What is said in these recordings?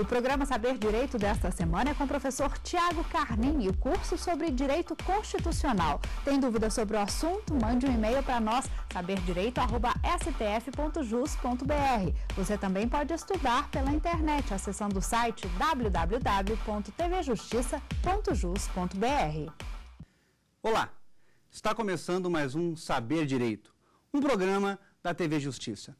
O programa Saber Direito desta semana é com o professor Tiago Carnim e o curso sobre Direito Constitucional. Tem dúvida sobre o assunto? Mande um e-mail para nós, saberdireito.stf.jus.br. Você também pode estudar pela internet acessando o site www.tvjustiça.jus.br. Olá, está começando mais um Saber Direito, um programa da TV Justiça.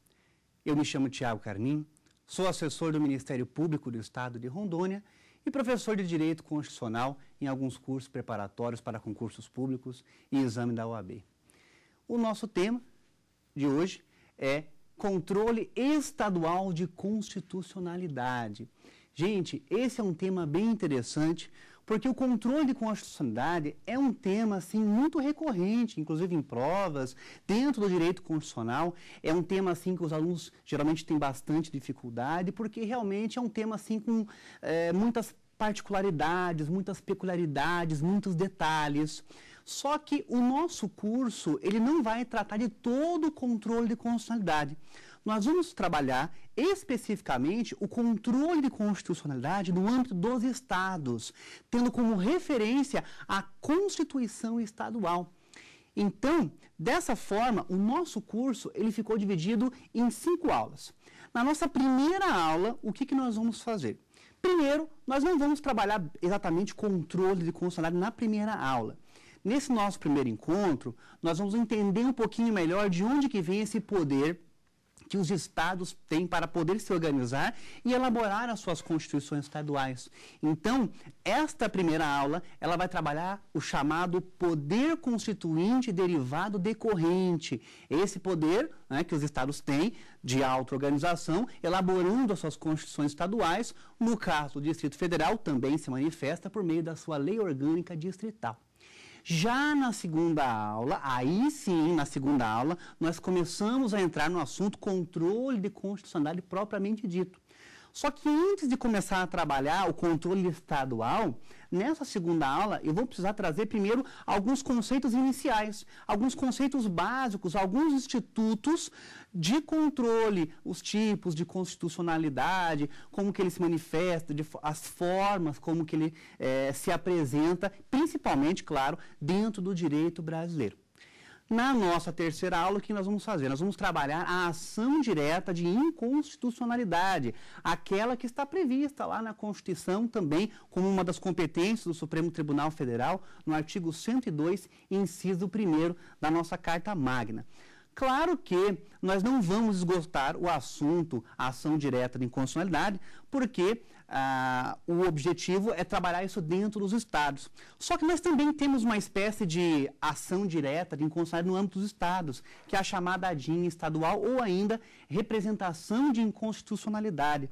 Eu me chamo Tiago Carnim Sou assessor do Ministério Público do Estado de Rondônia e professor de Direito Constitucional em alguns cursos preparatórios para concursos públicos e exame da OAB. O nosso tema de hoje é controle estadual de constitucionalidade. Gente, esse é um tema bem interessante porque o controle de constitucionalidade é um tema assim muito recorrente, inclusive em provas, dentro do direito constitucional, é um tema assim que os alunos geralmente têm bastante dificuldade, porque realmente é um tema assim com é, muitas particularidades, muitas peculiaridades, muitos detalhes. Só que o nosso curso, ele não vai tratar de todo o controle de constitucionalidade nós vamos trabalhar especificamente o controle de constitucionalidade no âmbito dos estados, tendo como referência a Constituição Estadual. Então, dessa forma, o nosso curso ele ficou dividido em cinco aulas. Na nossa primeira aula, o que, que nós vamos fazer? Primeiro, nós não vamos trabalhar exatamente controle de constitucionalidade na primeira aula. Nesse nosso primeiro encontro, nós vamos entender um pouquinho melhor de onde que vem esse poder que os estados têm para poder se organizar e elaborar as suas constituições estaduais. Então, esta primeira aula, ela vai trabalhar o chamado poder constituinte derivado decorrente. Esse poder né, que os estados têm de auto-organização, elaborando as suas constituições estaduais, no caso do Distrito Federal, também se manifesta por meio da sua lei orgânica distrital. Já na segunda aula, aí sim, na segunda aula, nós começamos a entrar no assunto controle de constitucionalidade propriamente dito. Só que antes de começar a trabalhar o controle estadual, nessa segunda aula eu vou precisar trazer primeiro alguns conceitos iniciais, alguns conceitos básicos, alguns institutos de controle, os tipos de constitucionalidade, como que ele se manifesta, de, as formas como que ele é, se apresenta, principalmente, claro, dentro do direito brasileiro. Na nossa terceira aula, o que nós vamos fazer? Nós vamos trabalhar a ação direta de inconstitucionalidade, aquela que está prevista lá na Constituição também como uma das competências do Supremo Tribunal Federal, no artigo 102, inciso 1 da nossa Carta Magna. Claro que nós não vamos esgotar o assunto, ação direta de inconstitucionalidade, porque ah, o objetivo é trabalhar isso dentro dos estados. Só que nós também temos uma espécie de ação direta de inconstitucionalidade no âmbito dos estados, que é a chamada ADIN estadual ou ainda representação de inconstitucionalidade.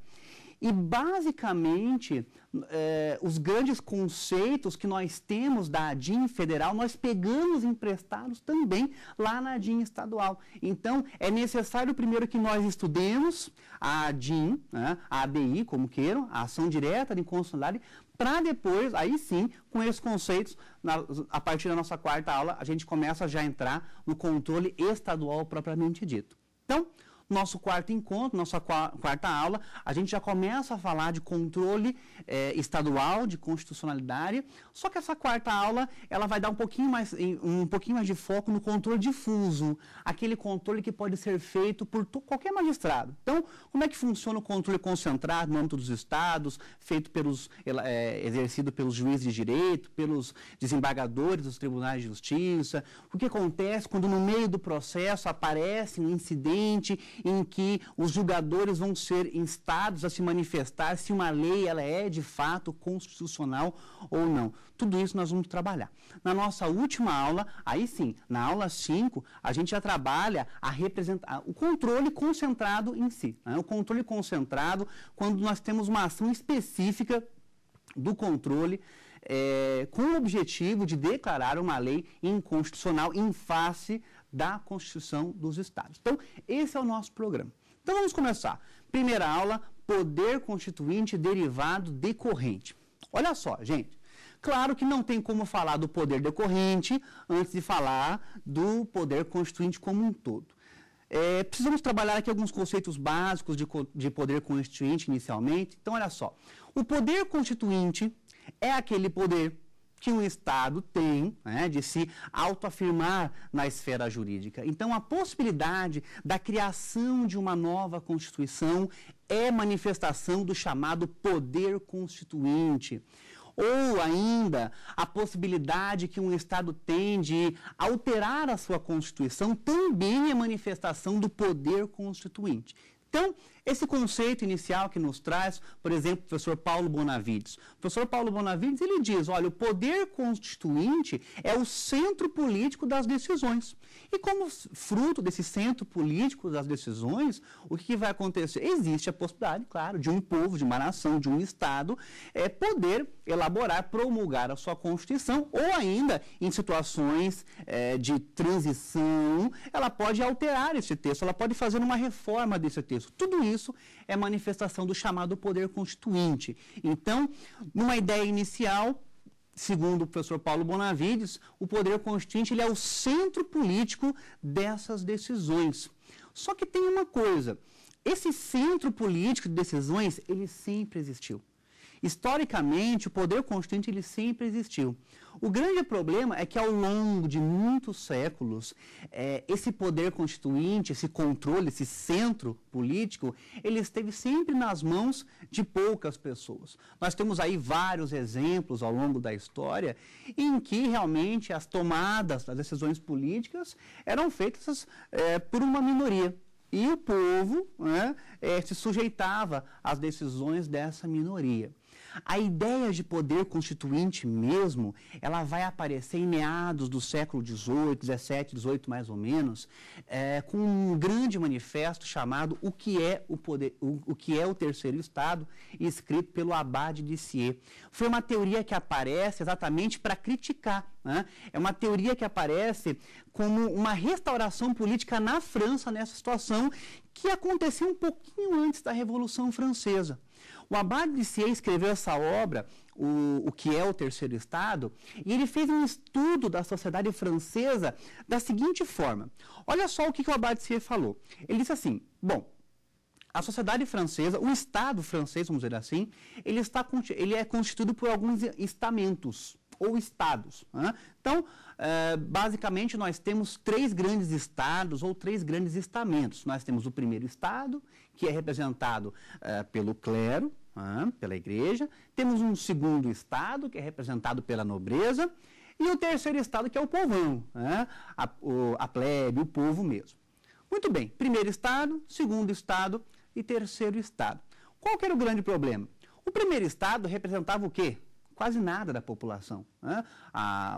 E, basicamente, eh, os grandes conceitos que nós temos da ADIM federal, nós pegamos emprestados também lá na ADIM estadual. Então, é necessário primeiro que nós estudemos a ADIM, né, a ADI, como queiram, a ação direta de inconstitucionalidade, para depois, aí sim, com esses conceitos, na, a partir da nossa quarta aula, a gente começa já a entrar no controle estadual propriamente dito. Então, nosso quarto encontro, nossa quarta aula, a gente já começa a falar de controle é, estadual, de constitucionalidade. Só que essa quarta aula, ela vai dar um pouquinho mais, um pouquinho mais de foco no controle difuso, aquele controle que pode ser feito por qualquer magistrado. Então, como é que funciona o controle concentrado no âmbito dos estados, feito pelos, é, exercido pelos juízes de direito, pelos desembargadores dos tribunais de justiça? O que acontece quando no meio do processo aparece um incidente em que os julgadores vão ser instados a se manifestar se uma lei ela é de fato constitucional ou não. Tudo isso nós vamos trabalhar. Na nossa última aula, aí sim, na aula 5, a gente já trabalha a representar o controle concentrado em si. Né? O controle concentrado quando nós temos uma ação específica do controle é, com o objetivo de declarar uma lei inconstitucional em face da Constituição dos Estados. Então, esse é o nosso programa. Então, vamos começar. Primeira aula, poder constituinte derivado decorrente. Olha só, gente. Claro que não tem como falar do poder decorrente antes de falar do poder constituinte como um todo. é, precisamos trabalhar aqui alguns conceitos básicos de, de poder constituinte inicialmente. Então, olha só. O poder constituinte é aquele poder que um Estado tem né, de se autoafirmar na esfera jurídica. Então, a possibilidade da criação de uma nova Constituição é manifestação do chamado poder constituinte. Ou ainda, a possibilidade que um Estado tem de alterar a sua Constituição também é manifestação do poder constituinte. Então, esse conceito inicial que nos traz, por exemplo, o professor Paulo Bonavides. O professor Paulo Bonavides, ele diz, olha, o poder constituinte é o centro político das decisões. E como fruto desse centro político das decisões, o que vai acontecer? Existe a possibilidade, claro, de um povo, de uma nação, de um Estado, é, poder elaborar, promulgar a sua Constituição, ou ainda, em situações é, de transição, ela pode alterar esse texto, ela pode fazer uma reforma desse texto. Tudo isso isso é manifestação do chamado poder constituinte. Então, numa ideia inicial, segundo o professor Paulo Bonavides, o poder constituinte ele é o centro político dessas decisões. Só que tem uma coisa, esse centro político de decisões, ele sempre existiu. Historicamente, o poder constituinte ele sempre existiu. O grande problema é que ao longo de muitos séculos, é, esse poder constituinte, esse controle, esse centro político, ele esteve sempre nas mãos de poucas pessoas. Nós temos aí vários exemplos ao longo da história em que realmente as tomadas das decisões políticas eram feitas é, por uma minoria. E o povo né, é, se sujeitava às decisões dessa minoria. A ideia de poder constituinte mesmo, ela vai aparecer em meados do século XVIII, XVII, XVIII mais ou menos, é, com um grande manifesto chamado O que é o poder, o, o que é o terceiro estado, escrito pelo Abade de Sier. Foi uma teoria que aparece exatamente para criticar. Né? É uma teoria que aparece como uma restauração política na França nessa situação que aconteceu um pouquinho antes da Revolução Francesa. O Abad de Sier escreveu essa obra, o, o que é o Terceiro Estado, e ele fez um estudo da sociedade francesa da seguinte forma. Olha só o que, que o Abad de Sier falou. Ele disse assim, bom, a sociedade francesa, o Estado francês, vamos dizer assim, ele, está, ele é constituído por alguns estamentos ou estados. Né? Então, é, basicamente, nós temos três grandes estados ou três grandes estamentos. Nós temos o primeiro estado, que é representado é, pelo clero, pela igreja. Temos um segundo estado, que é representado pela nobreza. E o terceiro estado, que é o povão, a, o, a plebe, o povo mesmo. Muito bem, primeiro estado, segundo estado e terceiro estado. Qual que era o grande problema? O primeiro estado representava o quê? Quase nada da população.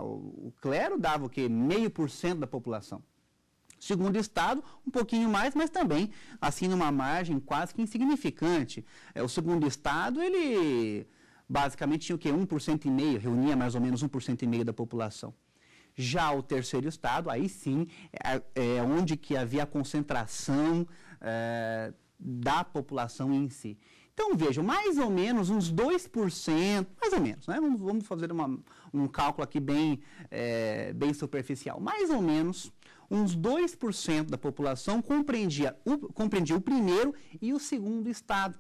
O, o clero dava o quê? Meio por cento da população. Segundo estado, um pouquinho mais, mas também assim numa margem quase que insignificante. É, o segundo estado, ele basicamente tinha o quê? 1% e meio, reunia mais ou menos 1% e meio da população. Já o terceiro estado, aí sim, é, é onde que havia a concentração é, da população em si. Então, vejam, mais ou menos uns 2%, mais ou menos, né? vamos, fazer uma, um cálculo aqui bem, é, bem superficial. Mais ou menos uns 2% da população compreendia o, compreendia o primeiro e o segundo estado.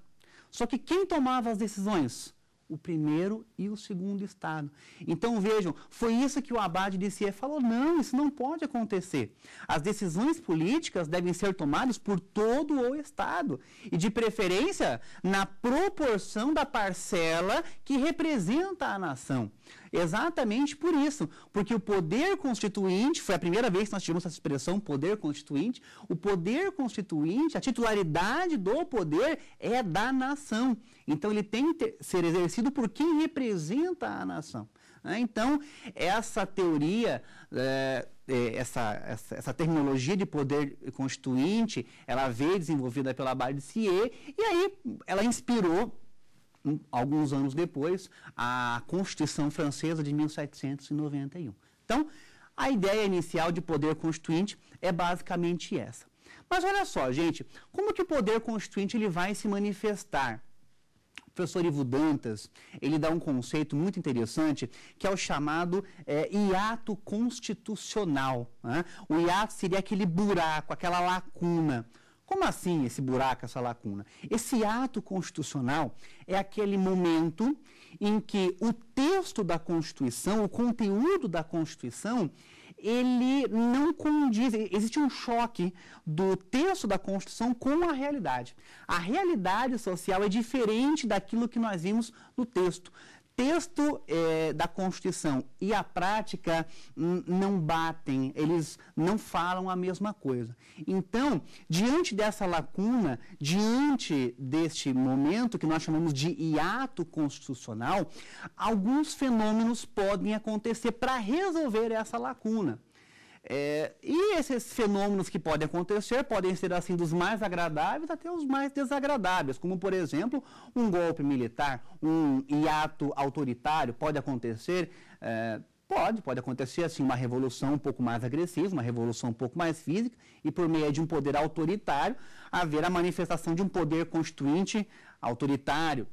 Só que quem tomava as decisões? o primeiro e o segundo estado. Então vejam, foi isso que o Abade de Sier falou: não, isso não pode acontecer. As decisões políticas devem ser tomadas por todo o Estado e, de preferência, na proporção da parcela que representa a nação. Exatamente por isso, porque o poder constituinte, foi a primeira vez que nós tivemos essa expressão, poder constituinte, o poder constituinte, a titularidade do poder é da nação. Então ele tem que ser exercido por quem representa a nação. Né? Então, essa teoria, é, é, essa, essa, essa, terminologia de poder constituinte, ela veio desenvolvida pela Barre de Sier, e aí ela inspirou alguns anos depois, a Constituição Francesa de 1791. Então, a ideia inicial de poder constituinte é basicamente essa. Mas olha só, gente, como que o poder constituinte ele vai se manifestar? O professor Ivo Dantas, ele dá um conceito muito interessante, que é o chamado é, hiato constitucional. Né? O hiato seria aquele buraco, aquela lacuna. Como assim esse buraco, essa lacuna? Esse ato constitucional é aquele momento em que o texto da Constituição, o conteúdo da Constituição, ele não condiz, existe um choque do texto da Constituição com a realidade. A realidade social é diferente daquilo que nós vimos no texto texto é, da Constituição e a prática não batem, eles não falam a mesma coisa. Então, diante dessa lacuna, diante deste momento que nós chamamos de hiato constitucional, alguns fenômenos podem acontecer para resolver essa lacuna. É, e esses fenômenos que podem acontecer podem ser assim dos mais agradáveis até os mais desagradáveis, como por exemplo um golpe militar, um hiato autoritário pode acontecer. É, Pode, pode acontecer assim uma revolução um pouco mais agressiva, uma revolução um pouco mais física, e por meio de um poder autoritário, haver a manifestação de um poder constituinte autoritário.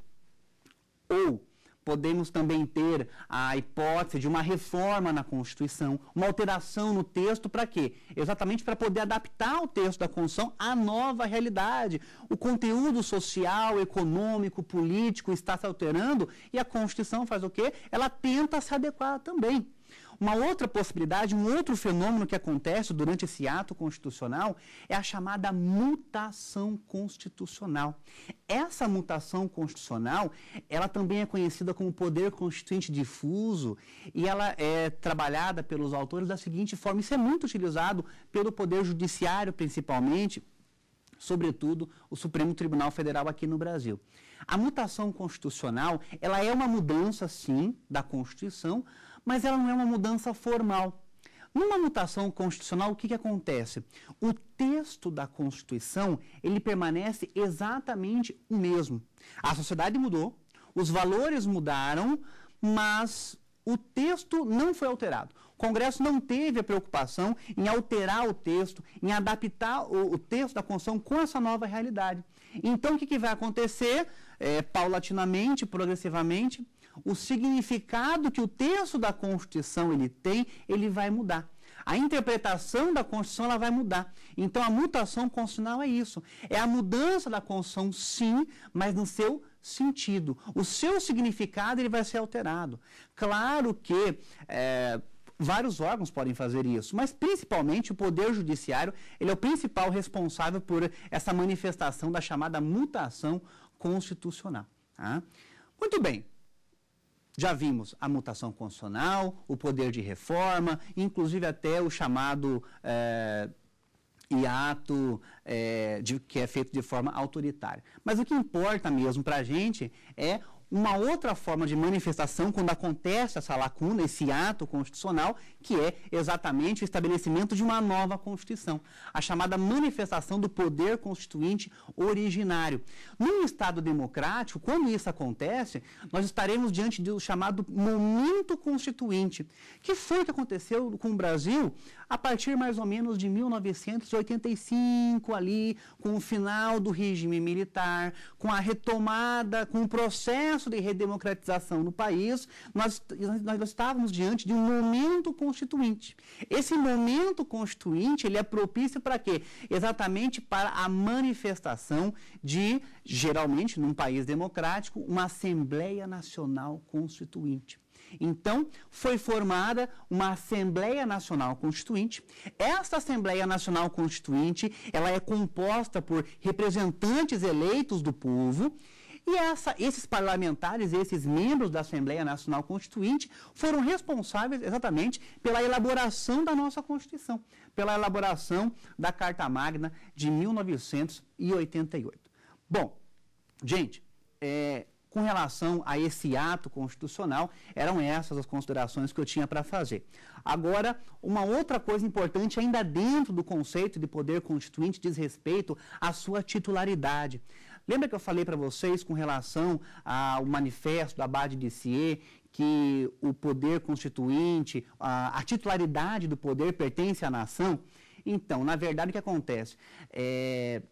Ou podemos também ter a hipótese de uma reforma na Constituição, uma alteração no texto para quê? Exatamente para poder adaptar o texto da Constituição à nova realidade. O conteúdo social, econômico, político está se alterando e a Constituição faz o quê? Ela tenta se adequar também. Uma outra possibilidade, um outro fenômeno que acontece durante esse ato constitucional é a chamada mutação constitucional. Essa mutação constitucional, ela também é conhecida como poder constituinte difuso e ela é trabalhada pelos autores da seguinte forma: isso é muito utilizado pelo poder judiciário, principalmente, sobretudo o Supremo Tribunal Federal aqui no Brasil. A mutação constitucional, ela é uma mudança, sim, da Constituição, mas ela não é uma mudança formal. Numa mutação constitucional, o que, que acontece? O texto da Constituição, ele permanece exatamente o mesmo. A sociedade mudou, os valores mudaram, mas o texto não foi alterado. O Congresso não teve a preocupação em alterar o texto, em adaptar o, o texto da Constituição com essa nova realidade. Então, o que, que vai acontecer? É, paulatinamente, progressivamente, o significado que o texto da Constituição ele tem, ele vai mudar. A interpretação da Constituição ela vai mudar. Então a mutação constitucional é isso. É a mudança da Constituição, sim, mas no seu sentido. O seu significado ele vai ser alterado. Claro que é, vários órgãos podem fazer isso, mas principalmente o Poder Judiciário ele é o principal responsável por essa manifestação da chamada mutação constitucional. Tá? Muito bem. Já vimos a mutação constitucional, o poder de reforma, inclusive até o chamado é, hiato é, de, que é feito de forma autoritária. Mas o que importa mesmo para a gente é uma outra forma de manifestação quando acontece essa lacuna, esse ato constitucional, que é exatamente o estabelecimento de uma nova Constituição, a chamada manifestação do poder constituinte originário. Num Estado democrático, quando isso acontece, nós estaremos diante do chamado momento constituinte, que foi o que aconteceu com o Brasil a partir mais ou menos de 1985, ali, com o final do regime militar, com a retomada, com o processo de redemocratização no país, nós, nós estávamos diante de um momento constituinte. Esse momento constituinte, ele é propício para quê? Exatamente para a manifestação de, geralmente, num país democrático, uma Assembleia Nacional Constituinte. Então, foi formada uma Assembleia Nacional Constituinte. Esta Assembleia Nacional Constituinte, ela é composta por representantes eleitos do povo e essa, esses parlamentares, esses membros da Assembleia Nacional Constituinte, foram responsáveis exatamente pela elaboração da nossa Constituição, pela elaboração da Carta Magna de 1988. Bom, gente, é, com relação a esse ato constitucional, eram essas as considerações que eu tinha para fazer. Agora, uma outra coisa importante, ainda dentro do conceito de poder constituinte, diz respeito à sua titularidade. Lembra que eu falei para vocês com relação ao manifesto da Abade de Sier, que o poder constituinte, a, a, titularidade do poder pertence à nação? Então, na verdade, o que acontece? É,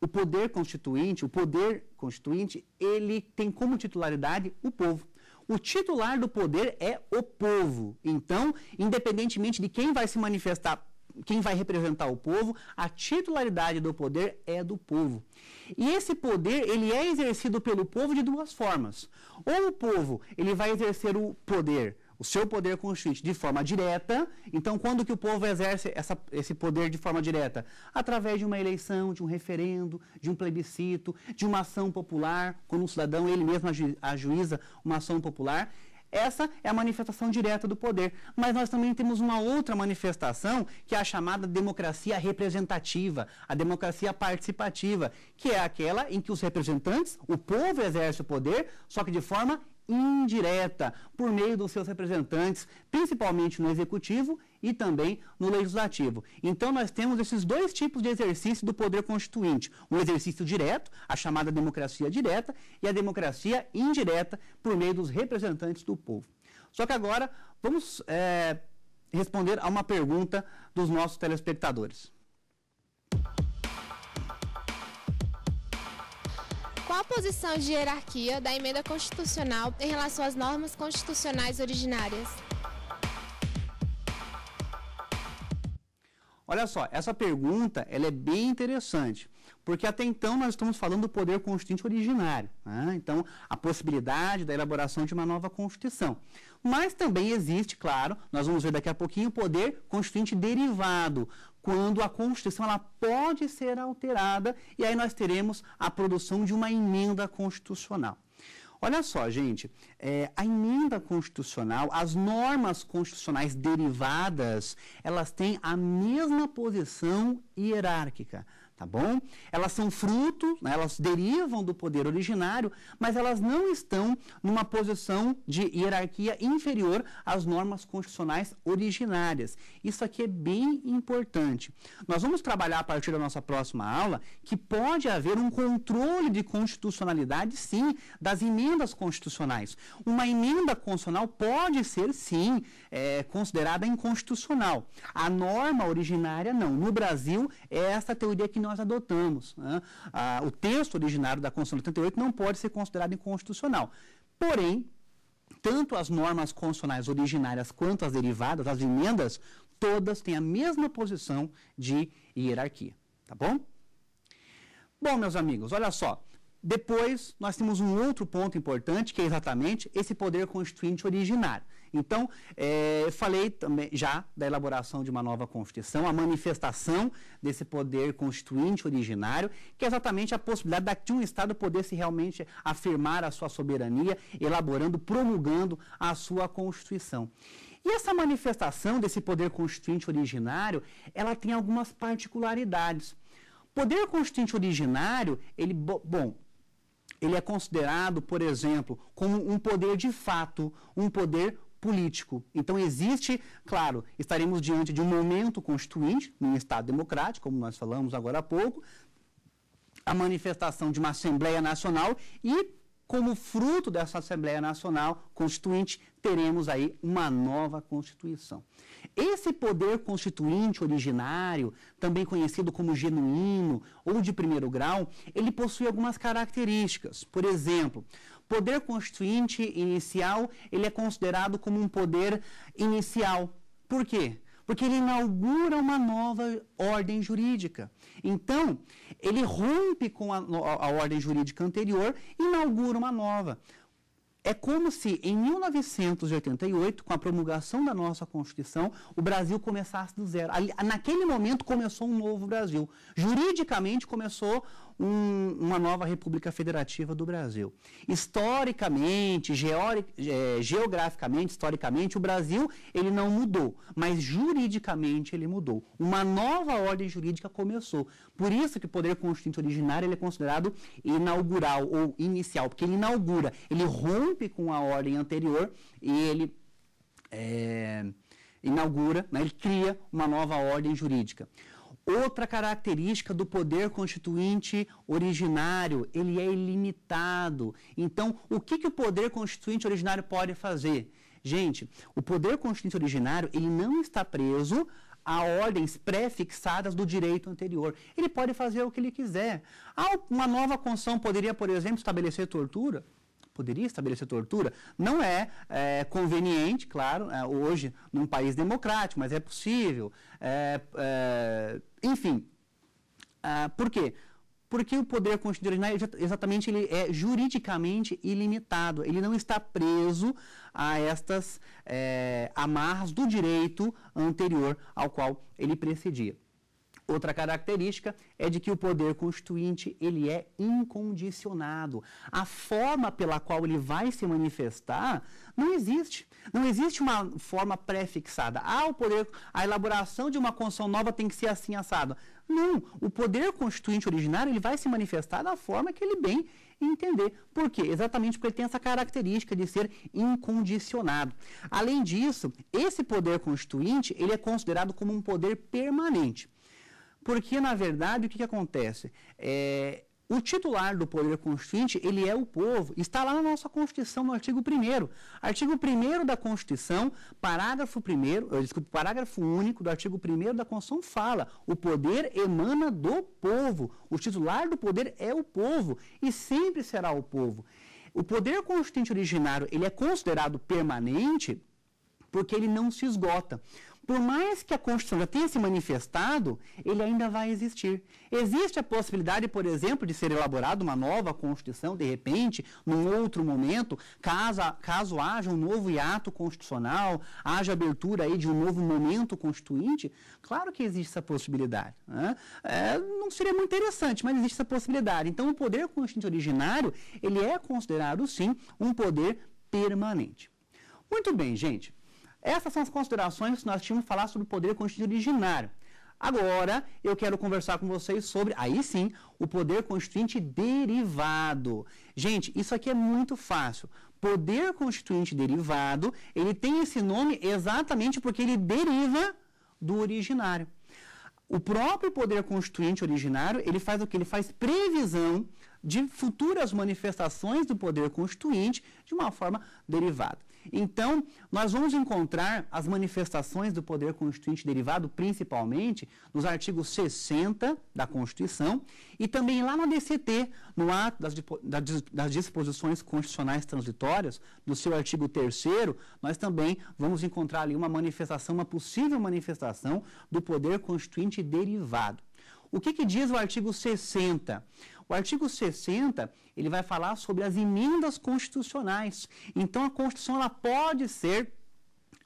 o poder constituinte, o poder constituinte, ele tem como titularidade o povo. O titular do poder é o povo. Então, independentemente de quem vai se manifestar, quem vai representar o povo, a titularidade do poder é do povo. E esse poder, ele é exercido pelo povo de duas formas. Ou o povo, ele vai exercer o poder o seu poder constituinte de forma direta. Então, quando que o povo exerce essa, esse poder de forma direta? Através de uma eleição, de um referendo, de um plebiscito, de uma ação popular, quando um cidadão, ele mesmo ajuiza uma ação popular. Essa é a manifestação direta do poder. Mas nós também temos uma outra manifestação, que é a chamada democracia representativa, a democracia participativa, que é aquela em que os representantes, o povo exerce o poder, só que de forma indireta por meio dos seus representantes, principalmente no executivo e também no legislativo. Então nós temos esses dois tipos de exercício do poder constituinte: o exercício direto, a chamada democracia direta, e a democracia indireta por meio dos representantes do povo. Só que agora vamos é, responder a uma pergunta dos nossos telespectadores. Qual a posição de hierarquia da emenda constitucional em relação às normas constitucionais originárias? Olha só, essa pergunta ela é bem interessante, porque até então nós estamos falando do poder constituinte originário, né? então a possibilidade da elaboração de uma nova Constituição. Mas também existe, claro, nós vamos ver daqui a pouquinho, o poder constituinte derivado, quando a Constituição ela pode ser alterada e aí nós teremos a produção de uma emenda constitucional. Olha só, gente, é, a emenda constitucional, as normas constitucionais derivadas, elas têm a mesma posição hierárquica tá bom? Elas são fruto, né, elas derivam do poder originário, mas elas não estão numa posição de hierarquia inferior às normas constitucionais originárias. Isso aqui é bem importante. Nós vamos trabalhar a partir da nossa próxima aula que pode haver um controle de constitucionalidade, sim, das emendas constitucionais. Uma emenda constitucional pode ser, sim, é, considerada inconstitucional. A norma originária, não. No Brasil, é essa teoria que nós adotamos. Né? Ah, o texto originário da Constituição de 88 não pode ser considerado inconstitucional. Porém, tanto as normas constitucionais originárias quanto as derivadas, as emendas, todas têm a mesma posição de hierarquia. Tá bom? Bom, meus amigos, olha só. Depois, nós temos um outro ponto importante, que é exatamente esse poder constituinte originário. Então, é, falei também já da elaboração de uma nova Constituição, a manifestação desse poder constituinte originário, que é exatamente a possibilidade de um Estado poder se realmente afirmar a sua soberania, elaborando, promulgando a sua Constituição. E essa manifestação desse poder constituinte originário, ela tem algumas particularidades. Poder constituinte originário, ele, bom, ele é considerado, por exemplo, como um poder de fato, um poder político. Então existe, claro, estaremos diante de um momento constituinte, num Estado democrático, como nós falamos agora há pouco, a manifestação de uma Assembleia Nacional e, como fruto dessa Assembleia Nacional Constituinte, teremos aí uma nova Constituição. Esse poder constituinte originário, também conhecido como genuíno ou de primeiro grau, ele possui algumas características. Por exemplo, Poder constituinte inicial, ele é considerado como um poder inicial. Por quê? Porque ele inaugura uma nova ordem jurídica. Então, ele rompe com a, a ordem jurídica anterior e inaugura uma nova. É como se, em 1988, com a promulgação da nossa Constituição, o Brasil começasse do zero. Ali, naquele momento começou um novo Brasil. Juridicamente começou um, uma nova República Federativa do Brasil. Historicamente, é, geograficamente, historicamente, o Brasil ele não mudou, mas juridicamente ele mudou. Uma nova ordem jurídica começou. Por isso que o poder constituinte originário ele é considerado inaugural ou inicial, porque ele inaugura, ele rompe com a ordem anterior e ele é, inaugura, né, ele cria uma nova ordem jurídica. Outra característica do poder constituinte originário, ele é ilimitado. Então, o que, que o poder constituinte originário pode fazer? Gente, o poder constituinte originário, ele não está preso a ordens pré-fixadas do direito anterior. Ele pode fazer o que ele quiser. Uma nova Constituição poderia, por exemplo, estabelecer tortura? Poderia estabelecer tortura? Não é, é conveniente, claro, é, hoje num país democrático, mas é possível. É, é enfim, ah, por quê? Porque o poder constitucional, exatamente, ele é juridicamente ilimitado. Ele não está preso a estas é, amarras do direito anterior ao qual ele precedia. Outra característica é de que o poder constituinte ele é incondicionado. A forma pela qual ele vai se manifestar não existe. Não existe uma forma pré-fixada. Ah, o poder, a elaboração de uma Constituição nova tem que ser assim assado. Não, o poder constituinte originário ele vai se manifestar da forma que ele bem entender. Por quê? Exatamente porque ele tem essa característica de ser incondicionado. Além disso, esse poder constituinte ele é considerado como um poder permanente. Porque, na verdade, o que, que acontece? É, o titular do poder constituinte, ele é o povo. Está lá na nossa Constituição, no artigo 1 Artigo 1 da Constituição, parágrafo 1 desculpe, parágrafo único do artigo 1 da Constituição fala: o poder emana do povo. O titular do poder é o povo e sempre será o povo. O poder constituinte originário, ele é considerado permanente porque ele não se esgota por mais que a Constituição já tenha se manifestado, ele ainda vai existir. Existe a possibilidade, por exemplo, de ser elaborada uma nova Constituição, de repente, num outro momento, caso, caso haja um novo hiato constitucional, haja abertura aí de um novo momento constituinte, claro que existe essa possibilidade. Né? É, não seria muito interessante, mas existe essa possibilidade. Então, o poder constituinte originário, ele é considerado, sim, um poder permanente. Muito bem, gente. Essas são as considerações que nós tínhamos falar sobre o poder constituinte originário. Agora, eu quero conversar com vocês sobre, aí sim, o poder constituinte derivado. Gente, isso aqui é muito fácil. Poder constituinte derivado, ele tem esse nome exatamente porque ele deriva do originário. O próprio poder constituinte originário, ele faz o que? Ele faz previsão de futuras manifestações do poder constituinte de uma forma derivada. Então, nós vamos encontrar as manifestações do poder constituinte derivado principalmente nos artigos 60 da Constituição e também lá no DCT, no ato das, das disposições constitucionais transitórias, do seu artigo 3 nós também vamos encontrar ali uma manifestação, uma possível manifestação do poder constituinte derivado. O que, que diz o artigo 60? O artigo 60, ele vai falar sobre as emendas constitucionais. Então a Constituição ela pode ser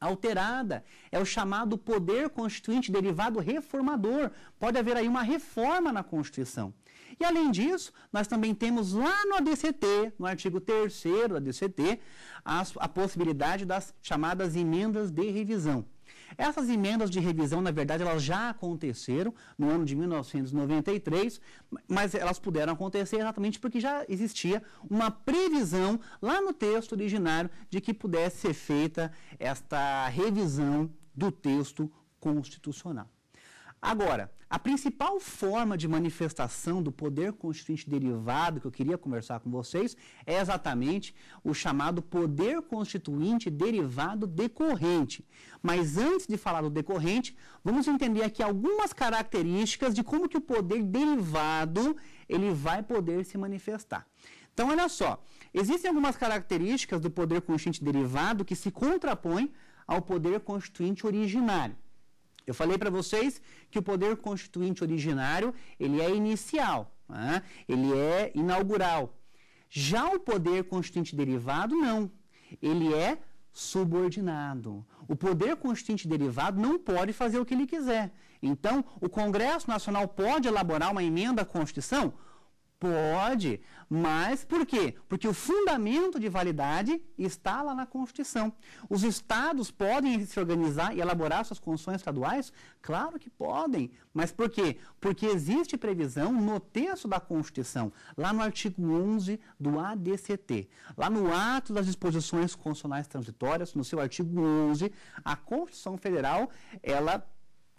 alterada. É o chamado poder constituinte derivado reformador. Pode haver aí uma reforma na Constituição. E além disso, nós também temos lá no ADCT, no artigo 3 do ADCT, a, a possibilidade das chamadas emendas de revisão. Essas emendas de revisão, na verdade, elas já aconteceram no ano de 1993, mas elas puderam acontecer exatamente porque já existia uma previsão lá no texto originário de que pudesse ser feita esta revisão do texto constitucional. Agora, a principal forma de manifestação do poder constituinte derivado que eu queria conversar com vocês é exatamente o chamado poder constituinte derivado decorrente. Mas antes de falar do decorrente, vamos entender aqui algumas características de como que o poder derivado ele vai poder se manifestar. Então, olha só, existem algumas características do poder constituinte derivado que se contrapõem ao poder constituinte originário. Eu falei para vocês que o poder constituinte originário ele é inicial, né? ele é inaugural. Já o poder constituinte derivado, não. Ele é subordinado. O poder constituinte derivado não pode fazer o que ele quiser. Então, o Congresso Nacional pode elaborar uma emenda à Constituição? Pode, mas por quê? Porque o fundamento de validade está lá na Constituição. Os estados podem se organizar e elaborar suas constituições estaduais? Claro que podem, mas por quê? Porque existe previsão no texto da Constituição, lá no artigo 11 do ADCT, lá no ato das disposições constitucionais transitórias, no seu artigo 11, a Constituição Federal, ela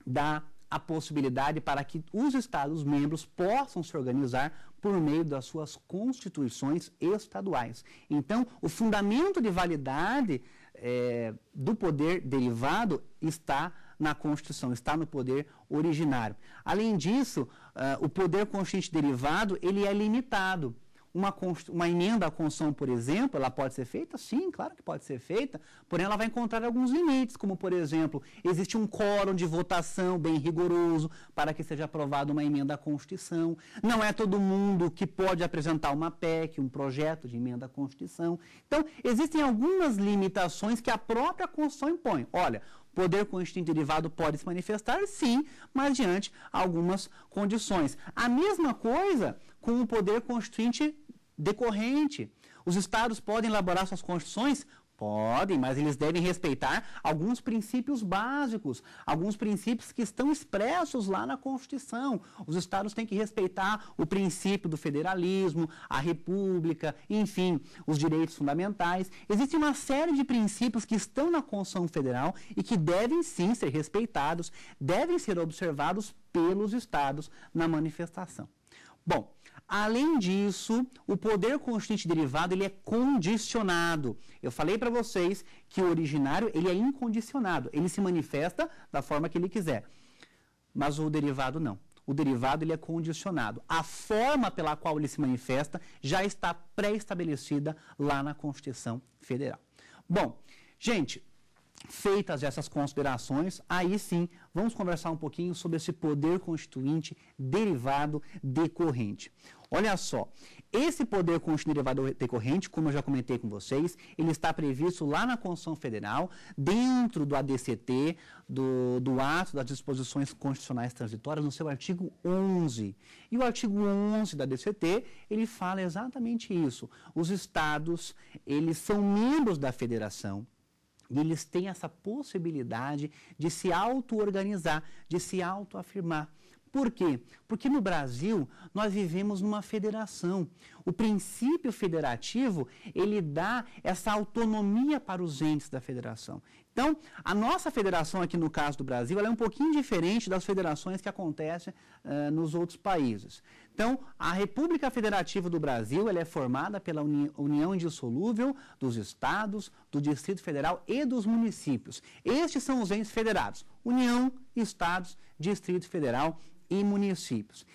dá a possibilidade para que os Estados membros possam se organizar por meio das suas constituições estaduais. Então, o fundamento de validade é, do poder derivado está na Constituição, está no poder originário. Além disso, uh, o poder constituinte derivado ele é limitado. Uma, uma, emenda à Constituição, por exemplo, ela pode ser feita? Sim, claro que pode ser feita, porém ela vai encontrar alguns limites, como, por exemplo, existe um quórum de votação bem rigoroso para que seja aprovada uma emenda à Constituição. Não é todo mundo que pode apresentar uma PEC, um projeto de emenda à Constituição. Então, existem algumas limitações que a própria Constituição impõe. Olha, poder constituinte derivado pode se manifestar, sim, mas diante algumas condições. A mesma coisa com o poder constituinte decorrente. Os estados podem elaborar suas constituições? Podem, mas eles devem respeitar alguns princípios básicos, alguns princípios que estão expressos lá na Constituição. Os estados têm que respeitar o princípio do federalismo, a república, enfim, os direitos fundamentais. Existe uma série de princípios que estão na Constituição Federal e que devem sim ser respeitados, devem ser observados pelos estados na manifestação. Bom, Além disso, o poder constituinte derivado ele é condicionado. Eu falei para vocês que o originário ele é incondicionado, ele se manifesta da forma que ele quiser. Mas o derivado não. O derivado ele é condicionado. A forma pela qual ele se manifesta já está pré-estabelecida lá na Constituição Federal. Bom, gente, Feitas essas considerações, aí sim vamos conversar um pouquinho sobre esse poder constituinte derivado decorrente. Olha só, esse poder constituinte derivado decorrente, como eu já comentei com vocês, ele está previsto lá na Constituição Federal, dentro do ADCT, do, do ato das disposições constitucionais transitórias, no seu artigo 11. E o artigo 11 da ADCT, ele fala exatamente isso. Os estados, eles são membros da federação, e eles têm essa possibilidade de se auto-organizar, de se auto-afirmar. Por quê? Porque no Brasil nós vivemos numa federação. O princípio federativo, ele dá essa autonomia para os entes da federação. Então, a nossa federação aqui no caso do Brasil, é um pouquinho diferente das federações que acontecem uh, nos outros países. Então, a República Federativa do Brasil ela é formada pela uni união indissolúvel dos estados, do Distrito Federal e dos municípios. Estes são os entes federados: União, estados, Distrito Federal e municípios.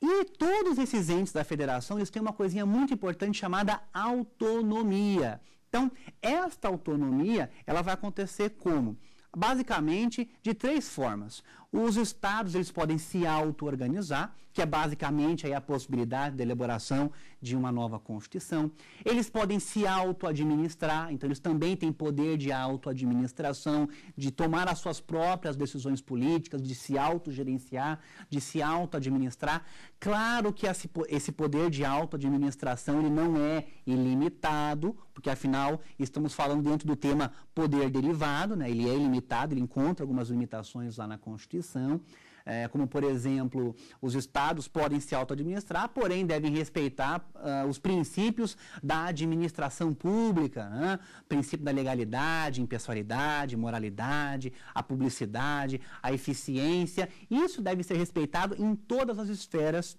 E todos esses entes da federação, eles têm uma coisinha muito importante chamada autonomia. Então, esta autonomia, ela vai acontecer como? basicamente de três formas. Os estados eles podem se auto-organizar, que é basicamente a possibilidade da elaboração de uma nova Constituição. Eles podem se auto-administrar, então eles também têm poder de auto-administração, de tomar as suas próprias decisões políticas, de se autogerenciar, de se auto-administrar. Claro que esse poder de auto-administração ele não é ilimitado, porque afinal estamos falando dentro do tema poder derivado, né? ele é ilimitado, ele encontra algumas limitações lá na Constituição. É, como, por exemplo, os estados podem se auto-administrar, porém devem respeitar uh, os princípios da administração pública, né? princípio da legalidade, impessoalidade, moralidade, a publicidade, a eficiência. Isso deve ser respeitado em todas as esferas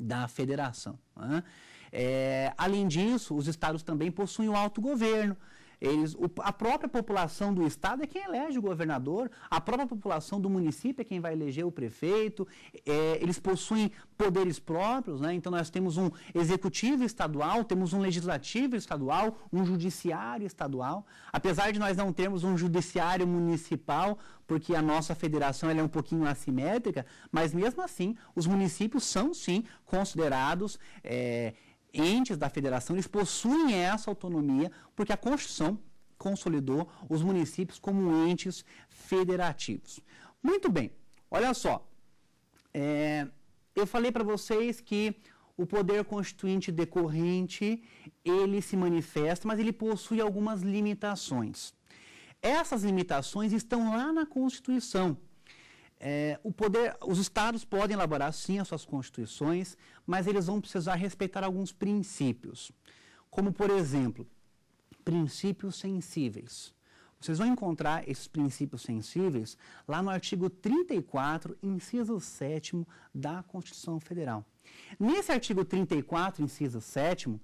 da federação. Né? É, além disso, os estados também possuem o autogoverno. Eles, o, a própria população do estado é quem elege o governador, a própria população do município é quem vai eleger o prefeito, é, eles possuem poderes próprios, né? então nós temos um executivo estadual, temos um legislativo estadual, um judiciário estadual. Apesar de nós não termos um judiciário municipal, porque a nossa federação é um pouquinho assimétrica, mas mesmo assim, os municípios são sim considerados. É, entes da federação, eles possuem essa autonomia, porque a Constituição consolidou os municípios como entes federativos. Muito bem, olha só. É, eu falei para vocês que o poder constituinte decorrente, ele se manifesta, mas ele possui algumas limitações. Essas limitações estão lá na Constituição. É, o poder, os estados podem elaborar sim as suas constituições, mas eles vão precisar respeitar alguns princípios, como por exemplo, princípios sensíveis. Vocês vão encontrar esses princípios sensíveis lá no artigo 34, inciso 7 da Constituição Federal. Nesse artigo 34, inciso 7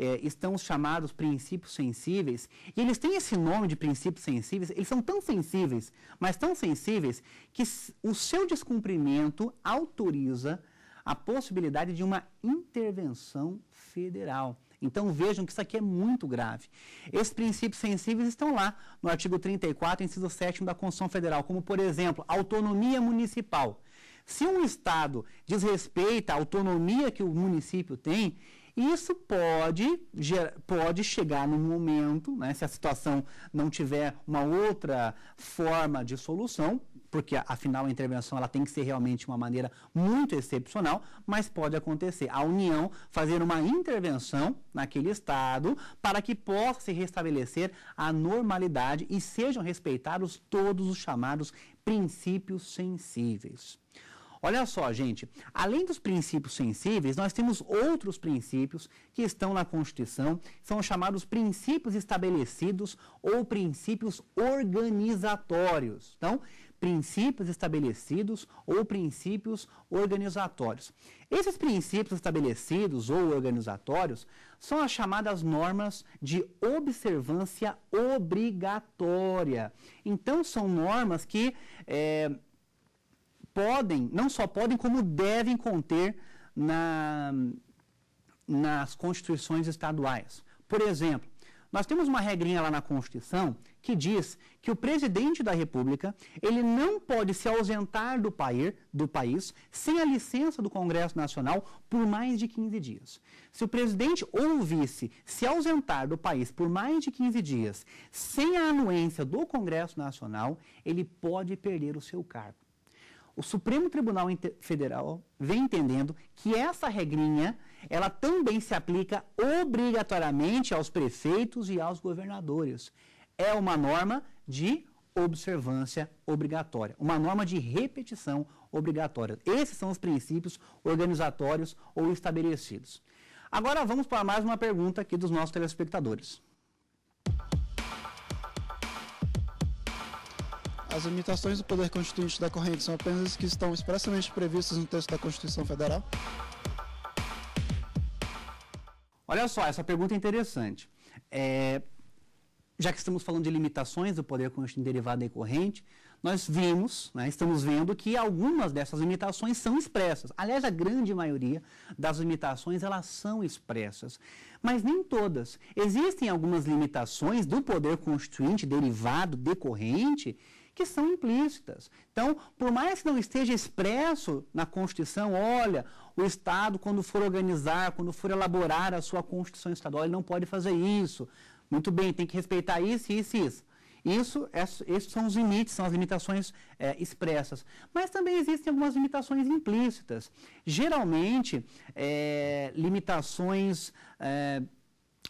é, estão os chamados princípios sensíveis, e eles têm esse nome de princípios sensíveis, eles são tão sensíveis, mas tão sensíveis, que o seu descumprimento autoriza a possibilidade de uma intervenção federal. Então vejam que isso aqui é muito grave. Esses princípios sensíveis estão lá no artigo 34, inciso 7 da Constituição Federal, como por exemplo, autonomia municipal. Se um Estado desrespeita a autonomia que o município tem, isso pode, pode chegar num momento, né, se a situação não tiver uma outra forma de solução, porque afinal a intervenção ela tem que ser realmente uma maneira muito excepcional, mas pode acontecer a União fazer uma intervenção naquele estado para que possa se restabelecer a normalidade e sejam respeitados todos os chamados princípios sensíveis. Olha só, gente, além dos princípios sensíveis, nós temos outros princípios que estão na Constituição, são chamados princípios estabelecidos ou princípios organizatórios. Então, princípios estabelecidos ou princípios organizatórios. Esses princípios estabelecidos ou organizatórios são as chamadas normas de observância obrigatória. Então, são normas que. É, podem, não só podem, como devem conter na, nas constituições estaduais. Por exemplo, nós temos uma regrinha lá na Constituição que diz que o presidente da República ele não pode se ausentar do país, do país sem a licença do Congresso Nacional por mais de 15 dias. Se o presidente ou o vice se ausentar do país por mais de 15 dias sem a anuência do Congresso Nacional, ele pode perder o seu cargo o Supremo Tribunal Federal vem entendendo que essa regrinha ela também se aplica obrigatoriamente aos prefeitos e aos governadores. É uma norma de observância obrigatória, uma norma de repetição obrigatória. Esses são os princípios organizatórios ou estabelecidos. Agora vamos para mais uma pergunta aqui dos nossos telespectadores. As limitações do poder constituinte da corrente são apenas as que estão expressamente previstas no texto da Constituição Federal? Olha só, essa pergunta é interessante. É, já que estamos falando de limitações do poder constituinte derivado da corrente, nós vimos, né, estamos vendo que algumas dessas limitações são expressas. Aliás, a grande maioria das limitações elas são expressas, mas nem todas. Existem algumas limitações do poder constituinte derivado decorrente que são implícitas. Então, por mais que não esteja expresso na Constituição, olha, o Estado, quando for organizar, quando for elaborar a sua Constituição Estadual, ele não pode fazer isso. Muito bem, tem que respeitar isso, isso e isso. Isso, esses são os limites, são as limitações é, expressas. Mas também existem algumas limitações implícitas. Geralmente, é, limitações é,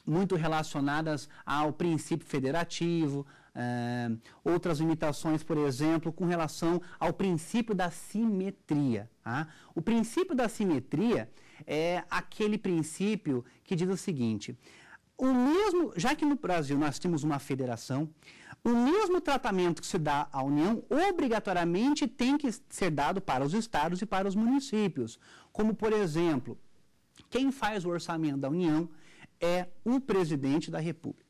muito relacionadas ao princípio federativo, Uh, outras limitações, por exemplo, com relação ao princípio da simetria. Tá? O princípio da simetria é aquele princípio que diz o seguinte: o mesmo, já que no Brasil nós temos uma federação, o mesmo tratamento que se dá à União obrigatoriamente tem que ser dado para os estados e para os municípios. Como, por exemplo, quem faz o orçamento da União é o presidente da República.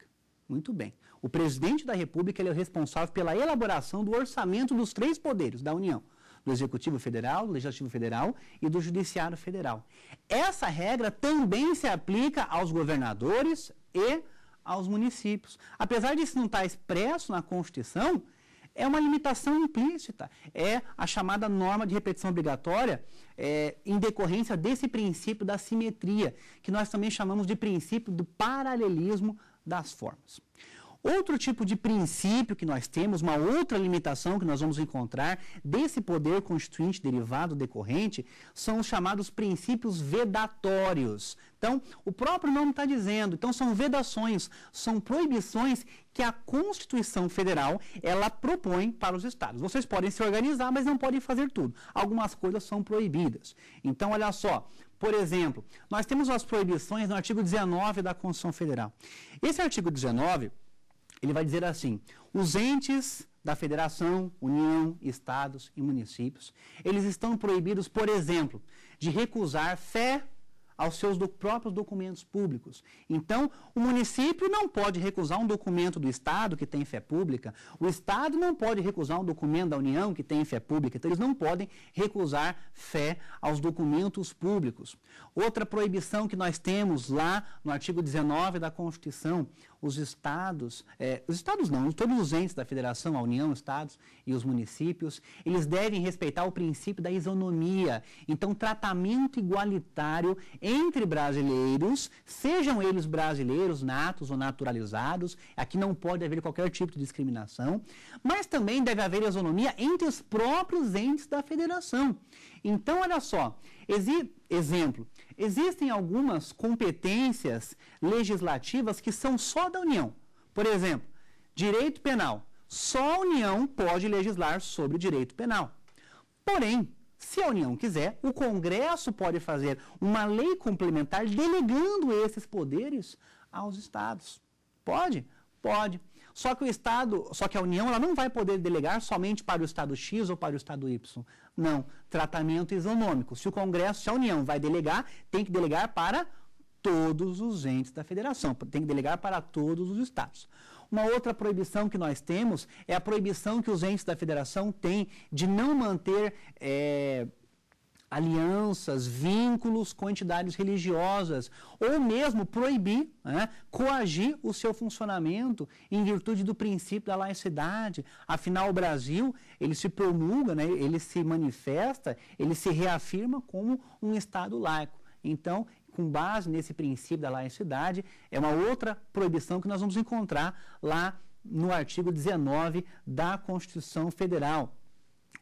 Muito bem. O presidente da República é o responsável pela elaboração do orçamento dos três poderes da União: do Executivo Federal, do Legislativo Federal e do Judiciário Federal. Essa regra também se aplica aos governadores e aos municípios. Apesar disso não estar expresso na Constituição, é uma limitação implícita. É a chamada norma de repetição obrigatória é, em decorrência desse princípio da simetria, que nós também chamamos de princípio do paralelismo das formas. Outro tipo de princípio que nós temos, uma outra limitação que nós vamos encontrar desse poder constituinte derivado decorrente, são os chamados princípios vedatórios. Então, o próprio nome está dizendo, então são vedações, são proibições que a Constituição Federal ela propõe para os estados. Vocês podem se organizar, mas não podem fazer tudo. Algumas coisas são proibidas. Então, olha só, por exemplo, nós temos as proibições no artigo 19 da Constituição Federal. Esse artigo 19 ele vai dizer assim: os entes da federação, União, estados e municípios, eles estão proibidos, por exemplo, de recusar fé aos seus do, próprios documentos públicos. Então, o município não pode recusar um documento do Estado que tem fé pública, o Estado não pode recusar um documento da União que tem fé pública, então eles não podem recusar fé aos documentos públicos. Outra proibição que nós temos lá no artigo 19 da Constituição, os estados, é, os estados não, todos os entes da federação, a União, estados e os municípios, eles devem respeitar o princípio da isonomia. Então, tratamento igualitário entre brasileiros, sejam eles brasileiros, natos ou naturalizados, aqui não pode haver qualquer tipo de discriminação, mas também deve haver isonomia entre os próprios entes da federação. Então, olha só, exi exemplo, existem algumas competências legislativas que são só da União. Por exemplo, direito penal. Só a União pode legislar sobre direito penal. Porém, se a União quiser, o Congresso pode fazer uma lei complementar delegando esses poderes aos estados. Pode? Pode. Só que o Estado, só que a União ela não vai poder delegar somente para o Estado X ou para o Estado Y. Não, tratamento isonômico. Se o Congresso, se a União vai delegar, tem que delegar para todos os entes da federação, tem que delegar para todos os estados. Uma outra proibição que nós temos é a proibição que os entes da federação têm de não manter é, alianças, vínculos com entidades religiosas, ou mesmo proibir, né, coagir o seu funcionamento em virtude do princípio da laicidade. Afinal, o Brasil, ele se promulga, né, ele se manifesta, ele se reafirma como um Estado laico. Então, com base nesse princípio da laicidade, é uma outra proibição que nós vamos encontrar lá no artigo 19 da Constituição Federal.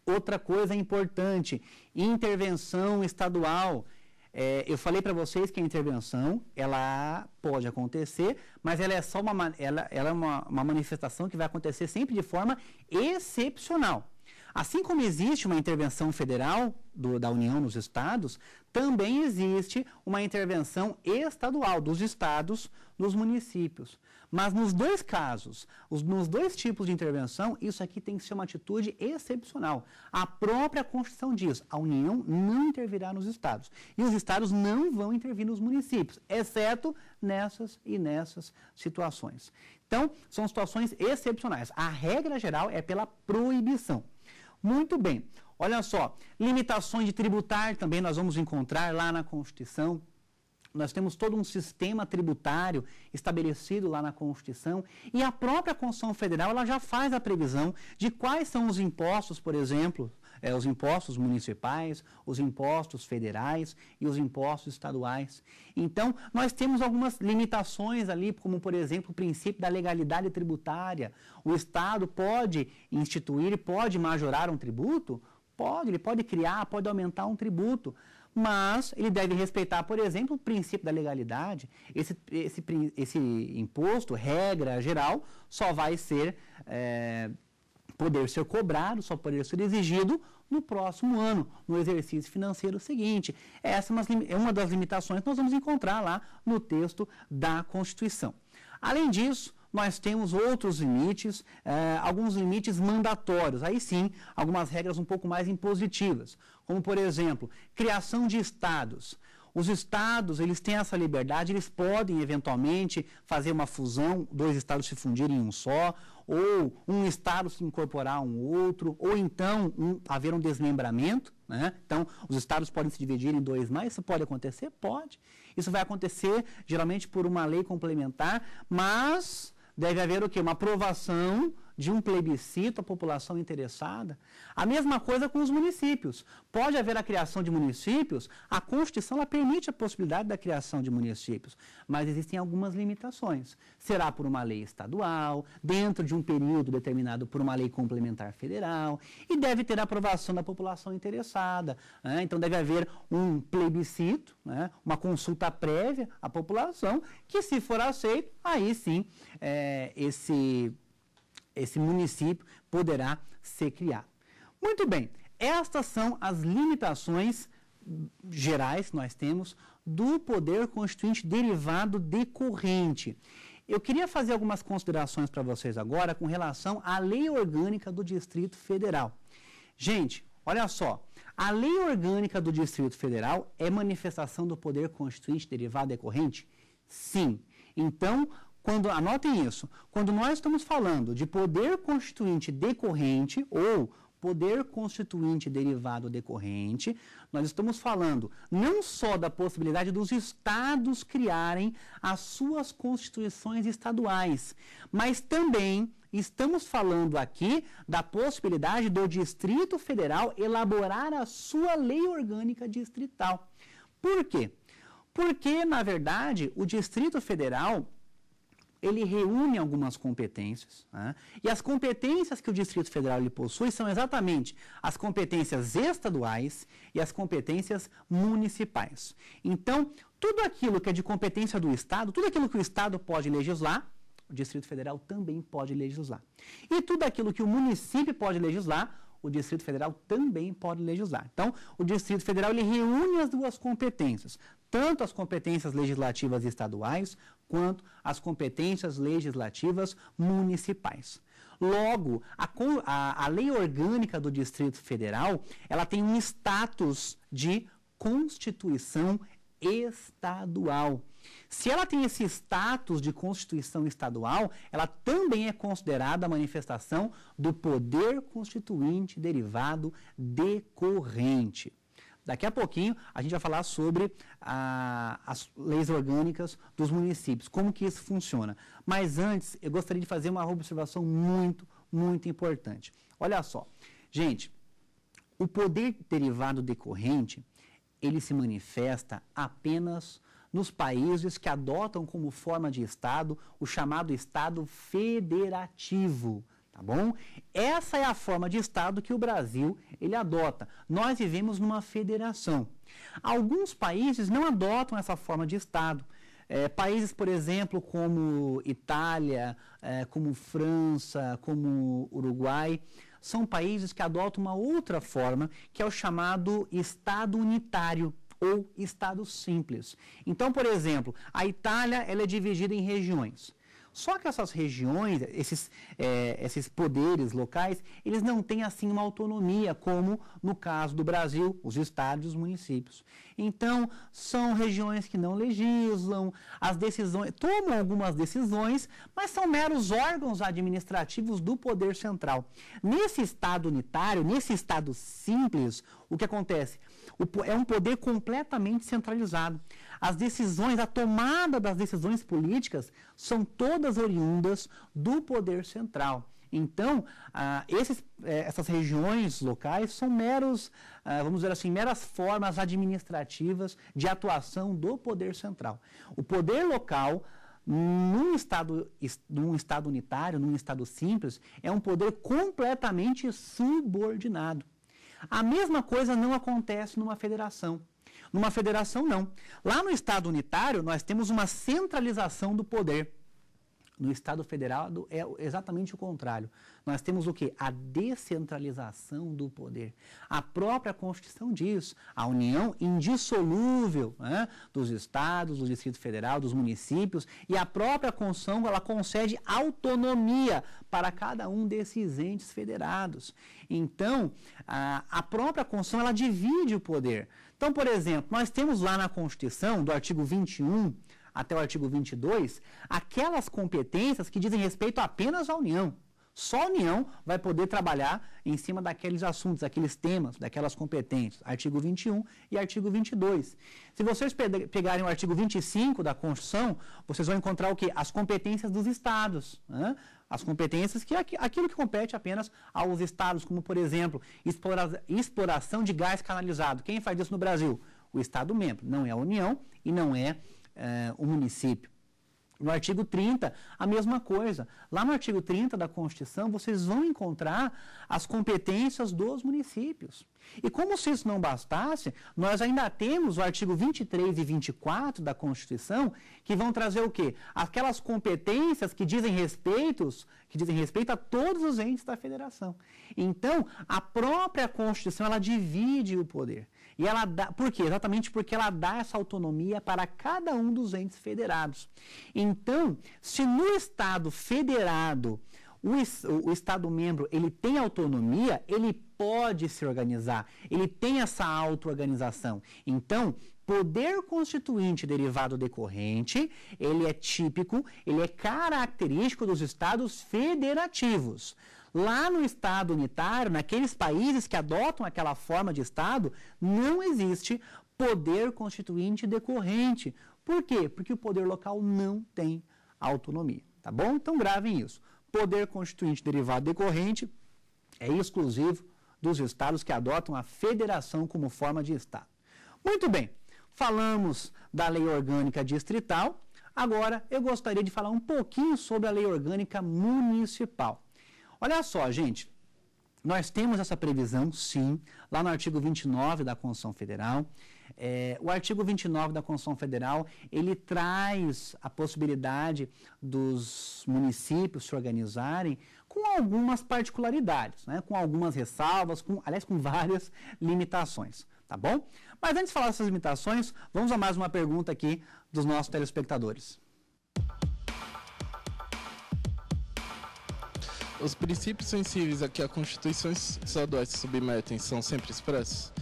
Outra coisa importante, intervenção estadual. É, eu falei para vocês que a intervenção ela pode acontecer, mas ela é só uma, ela, ela é uma, uma manifestação que vai acontecer sempre de forma excepcional. Assim como existe uma intervenção federal do, da União nos estados, também existe uma intervenção estadual dos estados nos municípios. Mas nos dois casos, os, nos dois tipos de intervenção, isso aqui tem que ser uma atitude excepcional. A própria Constituição diz: a União não intervirá nos estados. E os estados não vão intervir nos municípios, exceto nessas e nessas situações. Então, são situações excepcionais. A regra geral é pela proibição. Muito bem. Olha só, limitações de tributar também nós vamos encontrar lá na Constituição. Nós temos todo um sistema tributário estabelecido lá na Constituição e a própria Constituição Federal ela já faz a previsão de quais são os impostos, por exemplo, é, os impostos municipais, os impostos federais e os impostos estaduais. Então, nós temos algumas limitações ali, como, por exemplo, o princípio da legalidade tributária. O Estado pode instituir, pode majorar um tributo? Pode, ele pode criar, pode aumentar um tributo mas ele deve respeitar, por exemplo, o princípio da legalidade. Esse, esse, esse imposto, regra geral, só vai ser é, poder ser cobrado, só poder ser exigido no próximo ano, no exercício financeiro seguinte. Essa é uma das limitações que nós vamos encontrar lá no texto da Constituição. Além disso, nós temos outros limites, eh, alguns limites mandatórios, aí sim, algumas regras um pouco mais impositivas, como por exemplo, criação de estados. Os estados, eles têm essa liberdade, eles podem eventualmente fazer uma fusão, dois estados se fundirem em um só, ou um estado se incorporar a um outro, ou então um, haver um desmembramento. Né? Então, os estados podem se dividir em dois mais. Isso pode acontecer? Pode. Isso vai acontecer geralmente por uma lei complementar, mas deve haver o quê? Uma aprovação de um plebiscito à população interessada. A mesma coisa com os municípios. Pode haver a criação de municípios, a Constituição permite a possibilidade da criação de municípios, mas existem algumas limitações. Será por uma lei estadual, dentro de um período determinado por uma lei complementar federal, e deve ter a aprovação da população interessada. Né? Então deve haver um plebiscito, né? uma consulta prévia à população, que se for aceito, aí sim é, esse esse município poderá ser criado. Muito bem, estas são as limitações gerais que nós temos do poder constituinte derivado decorrente. Eu queria fazer algumas considerações para vocês agora com relação à lei orgânica do Distrito Federal. Gente, olha só, A lei orgânica do Distrito Federal é manifestação do poder constituinte derivado decorrente? Sim. Então, quando anotem isso, quando nós estamos falando de poder constituinte decorrente ou poder constituinte derivado decorrente, nós estamos falando não só da possibilidade dos estados criarem as suas constituições estaduais, mas também estamos falando aqui da possibilidade do Distrito Federal elaborar a sua lei orgânica distrital. Por quê? Porque, na verdade, o Distrito Federal ele reúne algumas competências. Né? E as competências que o Distrito Federal ele possui são exatamente as competências estaduais e as competências municipais. Então, tudo aquilo que é de competência do Estado, tudo aquilo que o Estado pode legislar, o Distrito Federal também pode legislar. E tudo aquilo que o município pode legislar, o Distrito Federal também pode legislar. Então, o Distrito Federal ele reúne as duas competências, tanto as competências legislativas estaduais quanto as competências legislativas municipais. Logo, a, a, a lei orgânica do Distrito Federal ela tem um status de Constituição estadual. Se ela tem esse status de Constituição estadual, ela também é considerada a manifestação do poder constituinte derivado decorrente. Daqui a pouquinho a gente vai falar sobre ah, as leis orgânicas dos municípios, como que isso funciona. Mas antes, eu gostaria de fazer uma observação muito, muito importante. Olha só, gente, o poder derivado decorrente, ele se manifesta apenas nos países que adotam como forma de Estado o chamado Estado federativo tá bom? Essa é a forma de Estado que o Brasil ele adota. Nós vivemos numa federação. Alguns países não adotam essa forma de Estado. É, países, por exemplo, como Itália, é, como França, como Uruguai, são países que adotam uma outra forma, que é o chamado Estado unitário ou Estado simples. Então, por exemplo, a Itália ela é dividida em regiões. Só que essas regiões, esses, é, esses poderes locais, eles não têm assim uma autonomia, como no caso do Brasil, os estados e os municípios. Então, são regiões que não legislam, as decisões, tomam algumas decisões, mas são meros órgãos administrativos do poder central. Nesse estado unitário, nesse estado simples, o que acontece? O, é um poder completamente centralizado. As decisões, a tomada das decisões políticas são todas oriundas do poder central. Então, ah, esses, eh, essas regiões locais são meros, ah, vamos dizer assim, meras formas administrativas de atuação do poder central. O poder local, num estado, num estado unitário, num estado simples, é um poder completamente subordinado. A mesma coisa não acontece numa federação. Numa federação, não. Lá no Estado unitário, nós temos uma centralização do poder. No Estado federal é exatamente o contrário. Nós temos o que? A descentralização do poder. A própria Constituição diz, a união indissolúvel né, dos estados, do Distrito Federal, dos municípios, e a própria Constituição ela concede autonomia para cada um desses entes federados. Então, a, a própria Constituição ela divide o poder. Então, por exemplo, nós temos lá na Constituição, do artigo 21 até o artigo 22, aquelas competências que dizem respeito apenas à União. Só a União vai poder trabalhar em cima daqueles assuntos, daqueles temas, daquelas competências. Artigo 21 e artigo 22. Se vocês pegarem o artigo 25 da Constituição, vocês vão encontrar o que? As competências dos Estados. Né? As competências que aquilo que compete apenas aos Estados, como, por exemplo, explora, exploração de gás canalizado. Quem faz isso no Brasil? O Estado membro. Não é a União e não é, é o município. No artigo 30, a mesma coisa. Lá no artigo 30 da Constituição, vocês vão encontrar as competências dos municípios. E como se isso não bastasse, nós ainda temos o artigo 23 e 24 da Constituição, que vão trazer o quê? Aquelas competências que dizem respeitos, que dizem respeito a todos os entes da federação. Então, a própria Constituição, ela divide o poder. E ela dá, por quê? Exatamente porque ela dá essa autonomia para cada um dos entes federados. Então, se no Estado federado o, o, o Estado-membro ele tem autonomia, ele pode se organizar, ele tem essa auto-organização. Então, poder constituinte derivado decorrente, ele é típico, ele é característico dos estados federativos. Lá no Estado unitário, naqueles países que adotam aquela forma de Estado, não existe poder constituinte decorrente. Por quê? Porque o poder local não tem autonomia. Tá bom? Então gravem isso. Poder constituinte derivado decorrente é exclusivo dos estados que adotam a federação como forma de Estado. Muito bem, falamos da lei orgânica distrital. Agora eu gostaria de falar um pouquinho sobre a lei orgânica municipal. Olha só, gente, nós temos essa previsão, sim, lá no artigo 29 da Constituição Federal. É, o artigo 29 da Constituição Federal, ele traz a possibilidade dos municípios se organizarem com algumas particularidades, né, com algumas ressalvas, com, aliás, com várias limitações, tá bom? Mas antes de falar dessas limitações, vamos a mais uma pergunta aqui dos nossos telespectadores. Os princípios sensíveis a que a Constituição estadual se submetem são sempre expressos?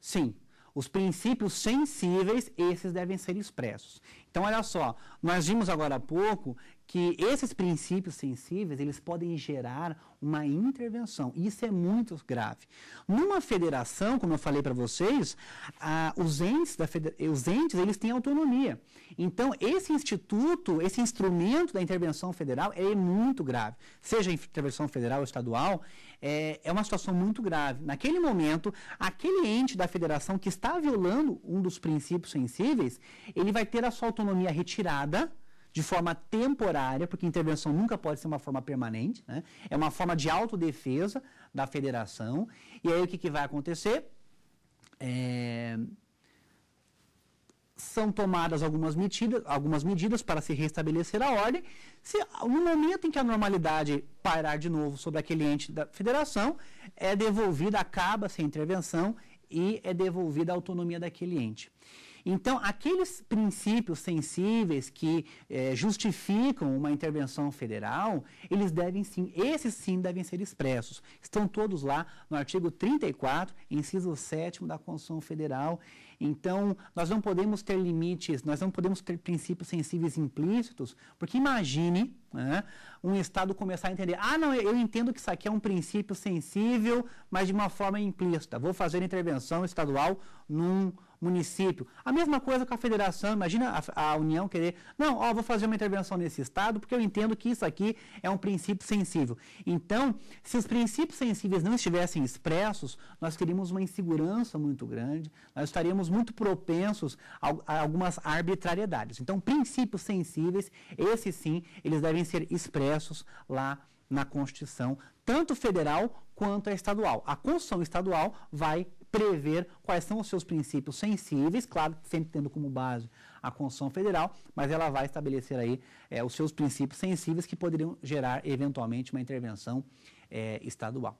Sim, os princípios sensíveis, esses devem ser expressos. Então, olha só, nós vimos agora há pouco que esses princípios sensíveis, eles podem gerar uma intervenção. Isso é muito grave. Numa federação, como eu falei para vocês, ah, os, entes da os entes, eles têm autonomia. Então, esse instituto, esse instrumento da intervenção federal é muito grave. Seja intervenção federal ou estadual, é, é uma situação muito grave. Naquele momento, aquele ente da federação que está violando um dos princípios sensíveis, ele vai ter a sua autonomia retirada, de forma temporária, porque intervenção nunca pode ser uma forma permanente, né? é uma forma de autodefesa da federação. E aí o que, que vai acontecer? É... São tomadas algumas medidas, algumas medidas para se restabelecer a ordem. Se, no momento em que a normalidade pairar de novo sobre aquele ente da federação, é devolvida, acaba-se a intervenção e é devolvida a autonomia daquele ente. Então, aqueles princípios sensíveis que é, justificam uma intervenção federal, eles devem sim, esses sim devem ser expressos. Estão todos lá no artigo 34, inciso 7 da Constituição Federal. Então, nós não podemos ter limites, nós não podemos ter princípios sensíveis implícitos, porque imagine né, um Estado começar a entender: ah, não, eu entendo que isso aqui é um princípio sensível, mas de uma forma implícita. Vou fazer intervenção estadual num município. A mesma coisa com a federação, imagina a, a União querer, não, ó, vou fazer uma intervenção nesse estado porque eu entendo que isso aqui é um princípio sensível. Então, se os princípios sensíveis não estivessem expressos, nós teríamos uma insegurança muito grande, nós estaríamos muito propensos a, algumas arbitrariedades. Então, princípios sensíveis, esses sim, eles devem ser expressos lá na Constituição, tanto federal quanto a estadual. A Constituição estadual vai prever quais são os seus princípios sensíveis, claro, sempre tendo como base a Constituição Federal, mas ela vai estabelecer aí é, os seus princípios sensíveis que poderiam gerar eventualmente uma intervenção é, estadual.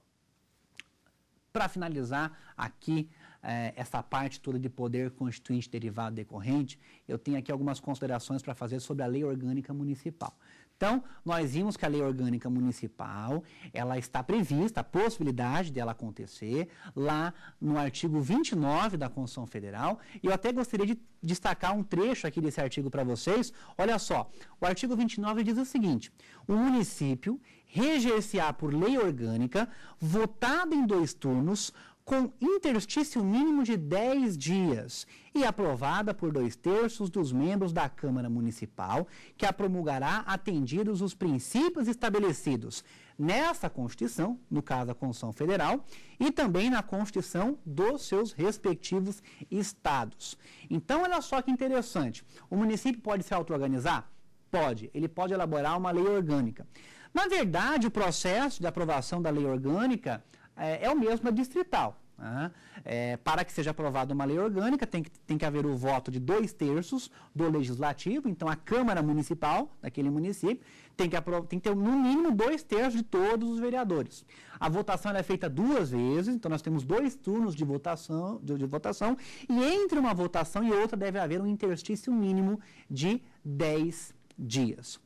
Para finalizar aqui é, essa parte toda de poder constituinte derivado decorrente, eu tenho aqui algumas considerações para fazer sobre a lei orgânica municipal. Então, nós vimos que a lei orgânica municipal, ela está prevista, a possibilidade dela acontecer, lá no artigo 29 da Constituição Federal, e eu até gostaria de destacar um trecho aqui desse artigo para vocês. Olha só, o artigo 29 diz o seguinte, o município reger-se-á por lei orgânica, votada em dois turnos, com interstício mínimo de 10 dias e aprovada por dois terços dos membros da Câmara Municipal, que a promulgará atendidos os princípios estabelecidos nessa Constituição, no caso da Constituição Federal, e também na Constituição dos seus respectivos estados. Então, olha só que interessante. O município pode se auto-organizar? Pode. Ele pode elaborar uma lei orgânica. Na verdade, o processo de aprovação da lei orgânica é, é o mesmo distrital. Né? É, para que seja aprovada uma lei orgânica, tem que, tem que haver o voto de dois terços do legislativo, então a Câmara Municipal daquele município tem que, tem que ter no mínimo dois terços de todos os vereadores. A votação é feita duas vezes, então nós temos dois turnos de votação, de, de votação, e entre uma votação e outra deve haver um interstício mínimo de 10 dias.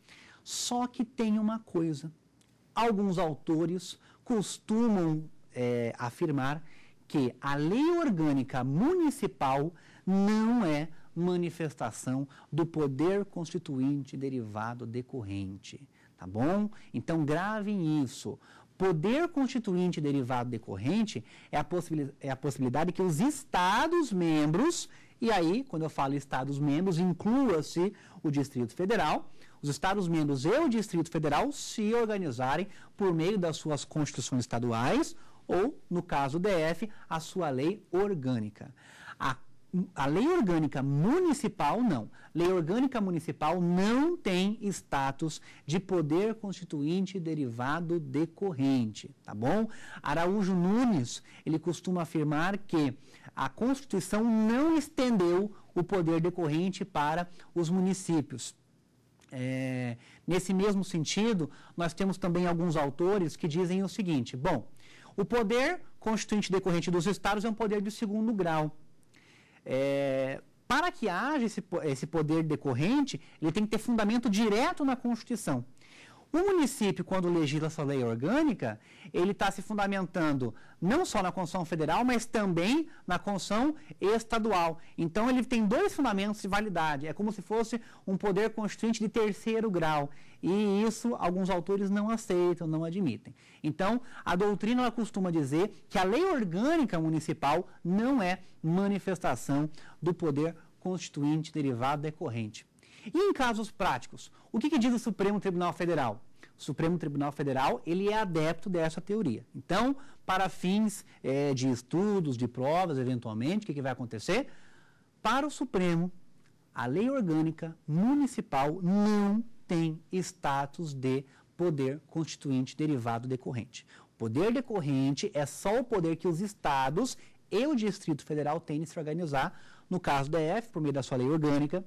Só que tem uma coisa: alguns autores costumam é, afirmar que a lei orgânica municipal não é manifestação do poder constituinte derivado decorrente. Tá bom? Então gravem isso. Poder constituinte derivado decorrente é a, é a possibilidade que os Estados membros, e aí, quando eu falo Estados membros, inclua-se o Distrito Federal, os Estados membros e o Distrito Federal se organizarem por meio das suas constituições estaduais ou, no caso DF, a sua lei orgânica. A a lei orgânica municipal não. Lei orgânica municipal não tem status de poder constituinte derivado decorrente, tá bom? Araújo Nunes, ele costuma afirmar que a Constituição não estendeu o poder decorrente para os municípios. É, nesse mesmo sentido, nós temos também alguns autores que dizem o seguinte: bom, o poder constituinte decorrente dos estados é um poder de segundo grau. É, para que haja esse, esse poder decorrente, ele tem que ter fundamento direto na Constituição. O município, quando legisla sua lei orgânica, ele está se fundamentando não só na Constituição Federal, mas também na Constituição Estadual. Então, ele tem dois fundamentos de validade. É como se fosse um poder constituinte de terceiro grau. E isso alguns autores não aceitam, não admitem. Então, a doutrina costuma dizer que a lei orgânica municipal não é manifestação do poder constituinte derivado decorrente. E em casos práticos, o que, que diz o Supremo Tribunal Federal? O Supremo Tribunal Federal ele é adepto dessa teoria. Então, para fins é, de estudos, de provas, eventualmente, o que, que vai acontecer? Para o Supremo, a lei orgânica municipal não tem status de poder constituinte derivado decorrente. O poder decorrente é só o poder que os estados e o Distrito Federal têm de se organizar, no caso da EF, por meio da sua lei orgânica,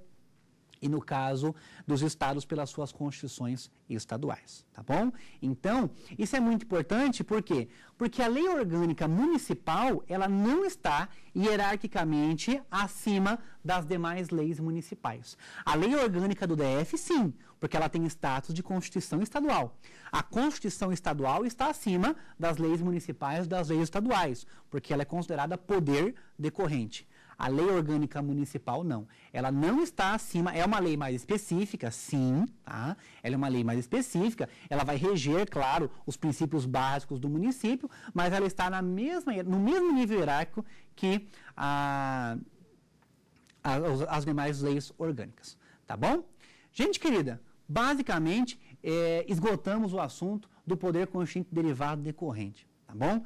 e no caso dos estados pelas suas constituições estaduais, tá bom? Então, isso é muito importante, por quê? Porque a lei orgânica municipal, ela não está hierarquicamente acima das demais leis municipais. A lei orgânica do DF, sim, porque ela tem status de Constituição estadual. A Constituição estadual está acima das leis municipais das leis estaduais, porque ela é considerada poder decorrente. A lei orgânica municipal não. Ela não está acima, é uma lei mais específica, sim, tá? Ela é uma lei mais específica, ela vai reger, claro, os princípios básicos do município, mas ela está na mesma, no mesmo nível hierárquico que a, a, as demais leis orgânicas, tá bom? Gente querida, basicamente é, esgotamos o assunto do poder constituinte derivado decorrente, tá bom?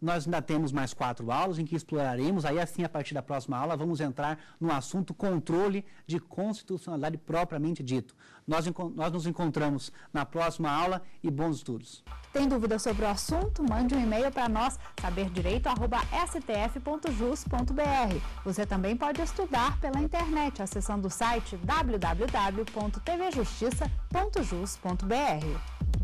Nós ainda temos mais quatro aulas em que exploraremos, aí assim a partir da próxima aula vamos entrar no assunto controle de constitucionalidade propriamente dito. Nós, nós nos encontramos na próxima aula e bons estudos. Tem dúvida sobre o assunto? Mande um e-mail para nós, saberdireito.stf.jus.br. Você também pode estudar pela internet acessando o site www.tvjustiça.jus.br.